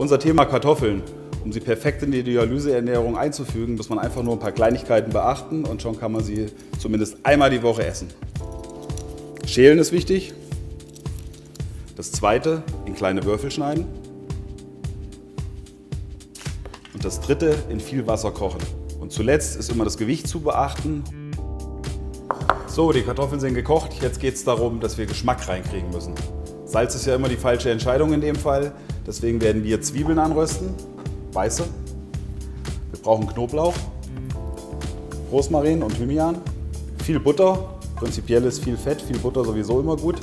Unser Thema Kartoffeln. Um sie perfekt in die Dialyseernährung einzufügen, muss man einfach nur ein paar Kleinigkeiten beachten und schon kann man sie zumindest einmal die Woche essen. Schälen ist wichtig. Das zweite, in kleine Würfel schneiden. Und das dritte, in viel Wasser kochen. Und zuletzt ist immer das Gewicht zu beachten. So, die Kartoffeln sind gekocht. Jetzt geht es darum, dass wir Geschmack reinkriegen müssen. Salz ist ja immer die falsche Entscheidung in dem Fall. Deswegen werden wir Zwiebeln anrösten weiße. Wir brauchen Knoblauch, Rosmarin und Thymian, viel Butter. Prinzipiell ist viel Fett, viel Butter sowieso immer gut.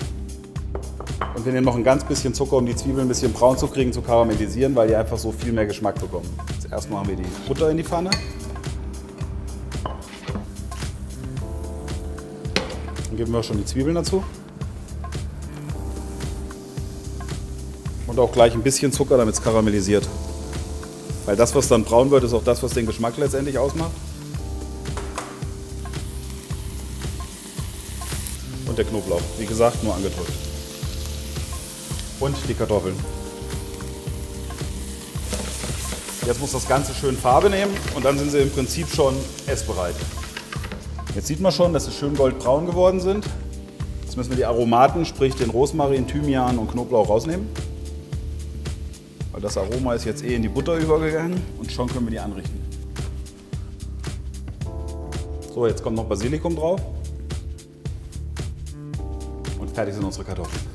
Und wir nehmen noch ein ganz bisschen Zucker, um die Zwiebeln ein bisschen braun zu kriegen, zu karamellisieren, weil die einfach so viel mehr Geschmack bekommen. Zuerst machen wir die Butter in die Pfanne. Dann geben wir schon die Zwiebeln dazu. Und auch gleich ein bisschen Zucker, damit es karamellisiert. Weil das, was dann braun wird, ist auch das, was den Geschmack letztendlich ausmacht. Und der Knoblauch. Wie gesagt, nur angedrückt. Und die Kartoffeln. Jetzt muss das Ganze schön Farbe nehmen und dann sind sie im Prinzip schon essbereit. Jetzt sieht man schon, dass sie schön goldbraun geworden sind. Jetzt müssen wir die Aromaten, sprich den Rosmarin, Thymian und Knoblauch rausnehmen. Weil das Aroma ist jetzt eh in die Butter übergegangen und schon können wir die anrichten. So, jetzt kommt noch Basilikum drauf. Und fertig sind unsere Kartoffeln.